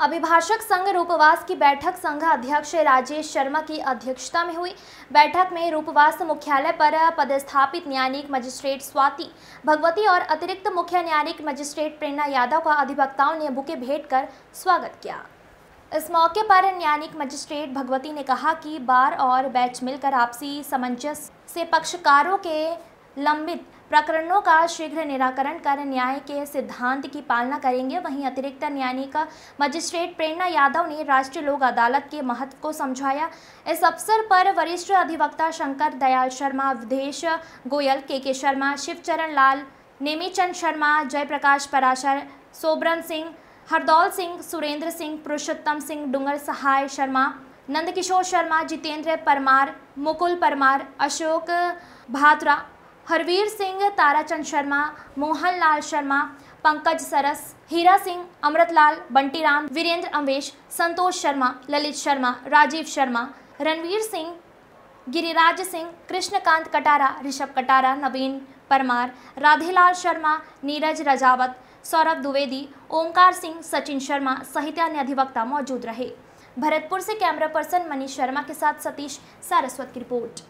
अभिभाषक संघ रूपवास की बैठक संघ अध्यक्ष राजेश शर्मा की अध्यक्षता में हुई। बैठक में रूपवास मुख्यालय पर पदस्थापित न्यायिक मजिस्ट्रेट स्वाति भगवती और अतिरिक्त मुख्य न्यायिक मजिस्ट्रेट प्रेरणा यादव का अधिवक्ताओं ने बुके भेंट कर स्वागत किया। इस मौके पर न्यायिक मजिस्ट्रेट भगवती ने कहा कि बार और बैच मिलकर आपसी समंजस से पक्षकारों के लंबित प्रकरणों का शीघ्र निराकरण कर न्याय के सिद्धांत की पालना करेंगे। वहीं अतिरिक्त न्यायिक मजिस्ट्रेट प्रेरणा यादव ने राष्ट्रीय लोक अदालत के महत्व को समझाया। इस अवसर पर वरिष्ठ अधिवक्ता शंकर दयाल शर्मा, विदेश गोयल के के शर्मा, शिवचरण लाल, नेमीचंद शर्मा, जयप्रकाश पराशर, सोबरन सिंह, हरदौल सिंह, सुरेंद्र सिंह, पुरुषोत्तम सिंह, डुंगर सहाय शर्मा, नंदकिशोर शर्मा, जितेंद्र परमार, मुकुल परमार, अशोक भात्रा हरवीर सिंह, ताराचंद शर्मा मोहन लाल शर्मा, पंकज सरस, हीरा सिंह, अमृतलाल, बंटीराम, वीरेंद्र अम्वेश, संतोष शर्मा, ललित शर्मा, राजीव शर्मा, रणवीर सिंह, गिरिराज सिंह, कृष्णकांत कटारा, ऋषभ कटारा, नवीन परमार, राधेलाल शर्मा, नीरज रजावत, सौरभ द्विवेदी, ओंकार सिंह, सचिन शर्मा सहित अन्य अधिवक्ता मौजूद रहे। भरतपुर से कैमरा पर्सन मनीष शर्मा के साथ सतीश सारस्वत की रिपोर्ट।